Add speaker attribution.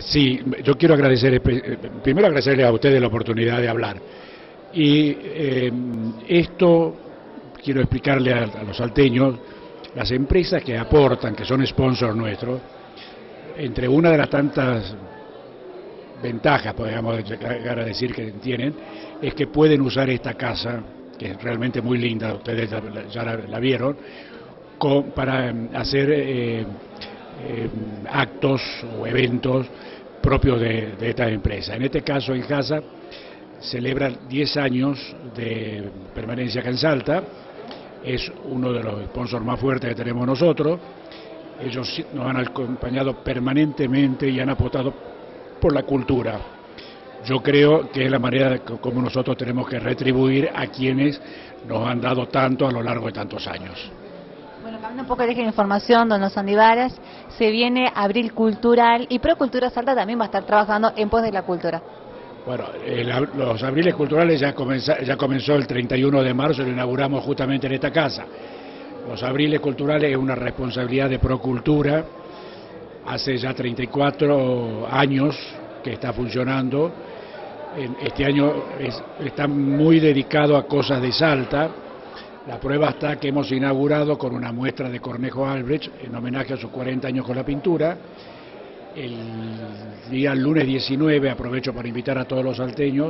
Speaker 1: Sí, yo quiero agradecer, eh, primero agradecerle a ustedes la oportunidad de hablar. Y eh, esto quiero explicarle a, los salteños, las empresas que aportan, que son sponsors nuestros, entre una de las tantas ventajas, podríamos llegar a decir que tienen, es que pueden usar esta casa, que es realmente muy linda, ustedes ya, la, vieron, para hacer eh, eh, actos o eventos propios de, esta empresa. En este caso, en casa, celebra 10 años de permanencia acá en Salta, es uno de los sponsors más fuertes que tenemos nosotros, ellos nos han acompañado permanentemente y han apostado por la cultura. Yo creo que es la manera como nosotros tenemos que retribuir a quienes nos han dado tanto a lo largo de tantos años.
Speaker 2: Bueno, cambiando un poco de información, don Los se viene Abril Cultural y Procultura Salta también va a estar trabajando en pos de la cultura.
Speaker 1: Bueno, los abriles culturales ya, ya comenzó el 31 de marzo, lo inauguramos justamente en esta casa. Los abriles culturales es una responsabilidad de Procultura, hace ya 34 años que está funcionando. Este año está muy dedicado a cosas de Salta, la prueba está que hemos inaugurado con una muestra de Cornejo Albrecht en homenaje a sus 40 años con la pintura. El día lunes 19 aprovecho para invitar a todos los salteños